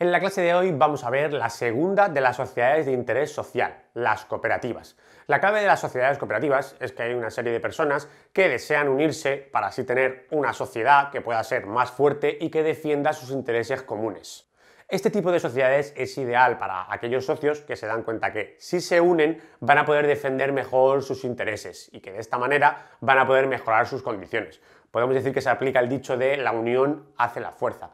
En la clase de hoy vamos a ver la segunda de las sociedades de interés social, las cooperativas. La clave de las sociedades cooperativas es que hay una serie de personas que desean unirse para así tener una sociedad que pueda ser más fuerte y que defienda sus intereses comunes. Este tipo de sociedades es ideal para aquellos socios que se dan cuenta que si se unen van a poder defender mejor sus intereses y que de esta manera van a poder mejorar sus condiciones. Podemos decir que se aplica el dicho de la unión hace la fuerza.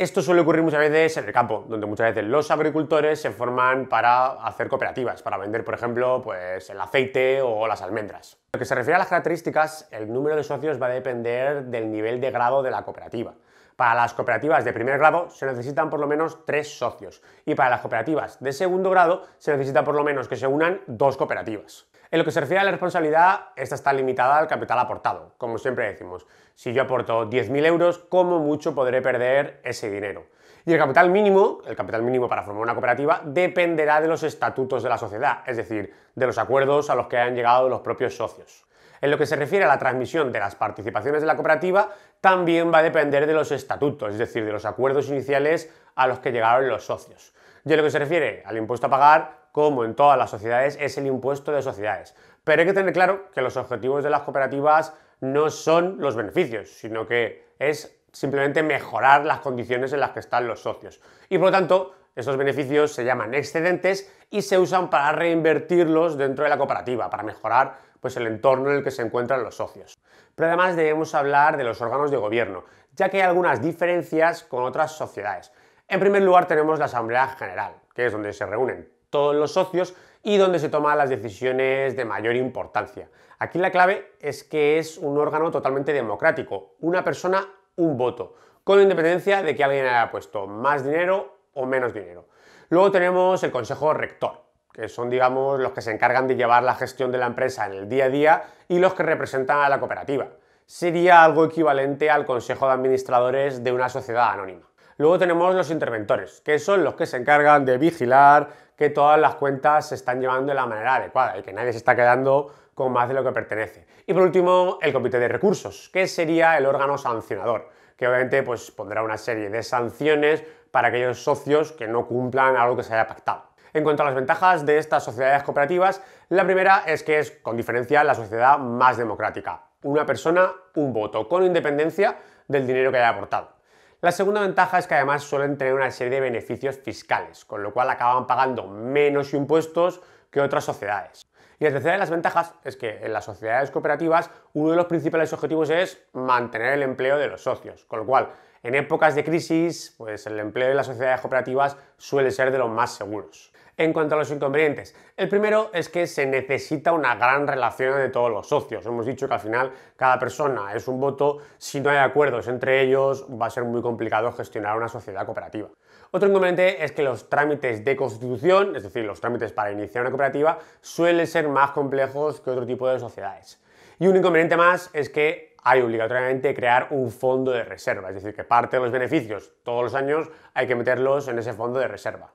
Esto suele ocurrir muchas veces en el campo, donde muchas veces los agricultores se forman para hacer cooperativas, para vender, por ejemplo, pues el aceite o las almendras. Lo que se refiere a las características, el número de socios va a depender del nivel de grado de la cooperativa. Para las cooperativas de primer grado se necesitan por lo menos tres socios y para las cooperativas de segundo grado se necesita por lo menos que se unan dos cooperativas. En lo que se refiere a la responsabilidad, esta está limitada al capital aportado. Como siempre decimos, si yo aporto 10.000 euros, como mucho podré perder ese dinero. Y el capital mínimo, el capital mínimo para formar una cooperativa, dependerá de los estatutos de la sociedad, es decir, de los acuerdos a los que han llegado los propios socios. En lo que se refiere a la transmisión de las participaciones de la cooperativa, también va a depender de los estatutos, es decir, de los acuerdos iniciales a los que llegaron los socios. Y en lo que se refiere al impuesto a pagar, como en todas las sociedades, es el impuesto de sociedades. Pero hay que tener claro que los objetivos de las cooperativas no son los beneficios, sino que es simplemente mejorar las condiciones en las que están los socios. Y por lo tanto, esos beneficios se llaman excedentes y se usan para reinvertirlos dentro de la cooperativa, para mejorar pues, el entorno en el que se encuentran los socios. Pero además debemos hablar de los órganos de gobierno, ya que hay algunas diferencias con otras sociedades. En primer lugar tenemos la Asamblea General, que es donde se reúnen todos los socios y donde se toman las decisiones de mayor importancia. Aquí la clave es que es un órgano totalmente democrático, una persona, un voto, con independencia de que alguien haya puesto más dinero o menos dinero. Luego tenemos el Consejo Rector, que son, digamos, los que se encargan de llevar la gestión de la empresa en el día a día y los que representan a la cooperativa. Sería algo equivalente al Consejo de Administradores de una sociedad anónima. Luego tenemos los interventores, que son los que se encargan de vigilar que todas las cuentas se están llevando de la manera adecuada y que nadie se está quedando con más de lo que pertenece. Y por último, el comité de recursos, que sería el órgano sancionador, que obviamente pues, pondrá una serie de sanciones para aquellos socios que no cumplan algo que se haya pactado. En cuanto a las ventajas de estas sociedades cooperativas, la primera es que es, con diferencia, la sociedad más democrática. Una persona, un voto, con independencia del dinero que haya aportado. La segunda ventaja es que además suelen tener una serie de beneficios fiscales, con lo cual acaban pagando menos impuestos que otras sociedades. Y la tercera de las ventajas es que en las sociedades cooperativas uno de los principales objetivos es mantener el empleo de los socios, con lo cual en épocas de crisis pues el empleo de las sociedades cooperativas suele ser de los más seguros. En cuanto a los inconvenientes, el primero es que se necesita una gran relación de todos los socios. Hemos dicho que al final cada persona es un voto, si no hay acuerdos entre ellos va a ser muy complicado gestionar una sociedad cooperativa. Otro inconveniente es que los trámites de constitución, es decir, los trámites para iniciar una cooperativa, suelen ser más complejos que otro tipo de sociedades. Y un inconveniente más es que hay obligatoriamente crear un fondo de reserva, es decir, que parte de los beneficios todos los años hay que meterlos en ese fondo de reserva.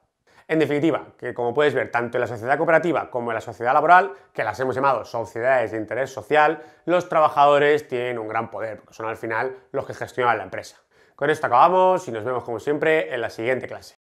En definitiva, que como puedes ver, tanto en la sociedad cooperativa como en la sociedad laboral, que las hemos llamado sociedades de interés social, los trabajadores tienen un gran poder, porque son al final los que gestionan la empresa. Con esto acabamos y nos vemos como siempre en la siguiente clase.